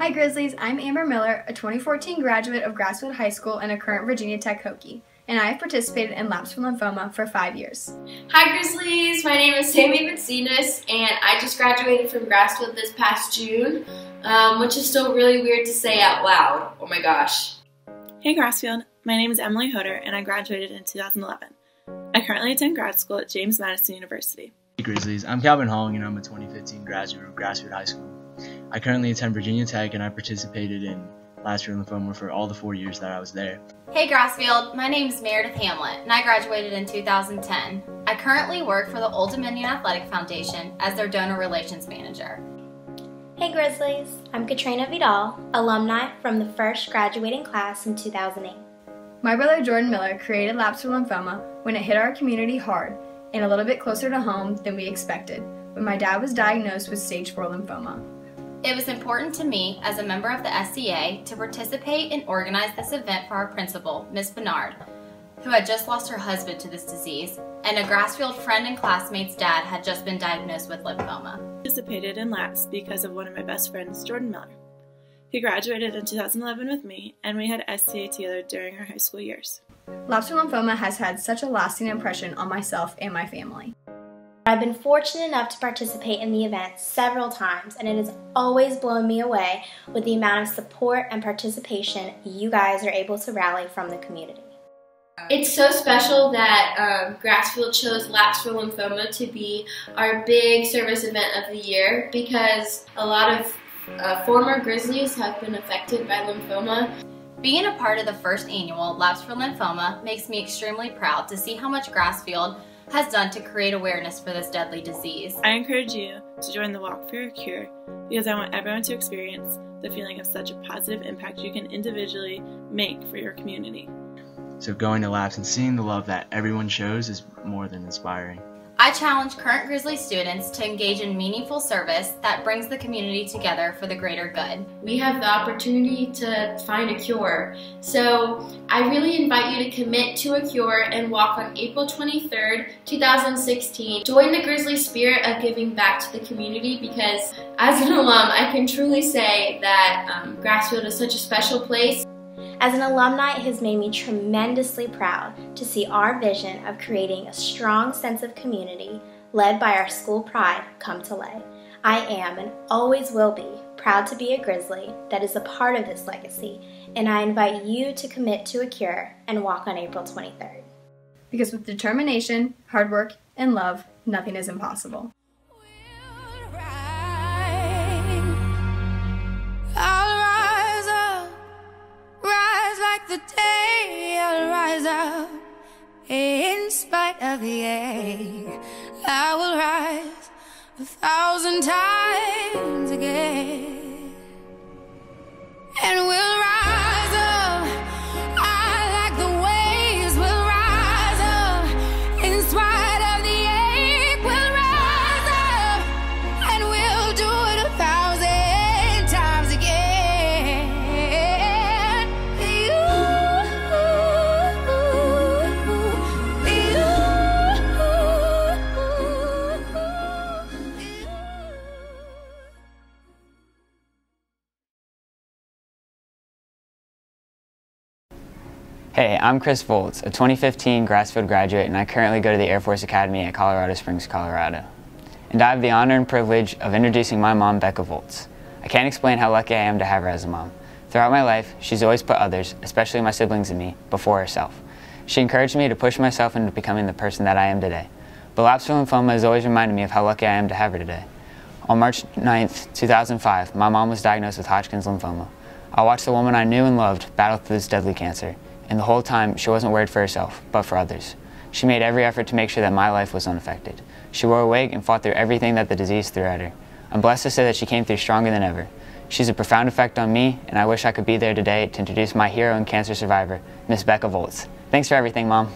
Hi Grizzlies, I'm Amber Miller, a 2014 graduate of Grassfield High School and a current Virginia Tech Hokie, and I have participated in Laps for Lymphoma for five years. Hi Grizzlies, my name is Sammy Vincinas, and I just graduated from Grassfield this past June, um, which is still really weird to say out loud. Oh my gosh. Hey Grassfield, my name is Emily Hoder, and I graduated in 2011. I currently attend grad school at James Madison University. Hey Grizzlies, I'm Calvin Hong, and I'm a 2015 graduate of Grassfield High School. I currently attend Virginia Tech and I participated in Laps for Lymphoma for all the four years that I was there. Hey Grassfield, my name is Meredith Hamlet and I graduated in 2010. I currently work for the Old Dominion Athletic Foundation as their donor relations manager. Hey Grizzlies, I'm Katrina Vidal, alumni from the first graduating class in 2008. My brother Jordan Miller created Laps for Lymphoma when it hit our community hard and a little bit closer to home than we expected when my dad was diagnosed with stage 4 lymphoma. It was important to me as a member of the SCA to participate and organize this event for our principal, Miss Bernard, who had just lost her husband to this disease, and a Grassfield friend and classmate's dad had just been diagnosed with lymphoma. I participated in LAPS because of one of my best friends, Jordan Miller. He graduated in 2011 with me, and we had SCA together during our high school years. Laps for Lymphoma has had such a lasting impression on myself and my family. I've been fortunate enough to participate in the event several times, and it has always blown me away with the amount of support and participation you guys are able to rally from the community. It's so special that um, Grassfield chose Laps for Lymphoma to be our big service event of the year because a lot of uh, former Grizzlies have been affected by lymphoma. Being a part of the first annual Laps for Lymphoma makes me extremely proud to see how much Grassfield has done to create awareness for this deadly disease. I encourage you to join the Walk for a Cure because I want everyone to experience the feeling of such a positive impact you can individually make for your community. So going to Laps and seeing the love that everyone shows is more than inspiring. I challenge current Grizzly students to engage in meaningful service that brings the community together for the greater good. We have the opportunity to find a cure. So I really invite you to commit to a cure and walk on April 23rd, 2016. Join the Grizzly spirit of giving back to the community because as an alum, I can truly say that um, Grassfield is such a special place. As an alumni, it has made me tremendously proud to see our vision of creating a strong sense of community led by our school pride come to life. I am and always will be proud to be a Grizzly that is a part of this legacy, and I invite you to commit to a cure and walk on April 23rd. Because with determination, hard work, and love, nothing is impossible. In spite of the ache. I will rise a thousand times again, and we'll Hey, I'm Chris Volz, a 2015 Grassfield graduate, and I currently go to the Air Force Academy at Colorado Springs, Colorado. And I have the honor and privilege of introducing my mom, Becca Volz. I can't explain how lucky I am to have her as a mom. Throughout my life, she's always put others, especially my siblings and me, before herself. She encouraged me to push myself into becoming the person that I am today. But Laps Lymphoma has always reminded me of how lucky I am to have her today. On March 9, 2005, my mom was diagnosed with Hodgkin's lymphoma. I watched the woman I knew and loved battle through this deadly cancer, and the whole time she wasn't worried for herself, but for others. She made every effort to make sure that my life was unaffected. She wore a wig and fought through everything that the disease threw at her. I'm blessed to say that she came through stronger than ever. She's a profound effect on me, and I wish I could be there today to introduce my hero and cancer survivor, Miss Becca Volz. Thanks for everything, Mom.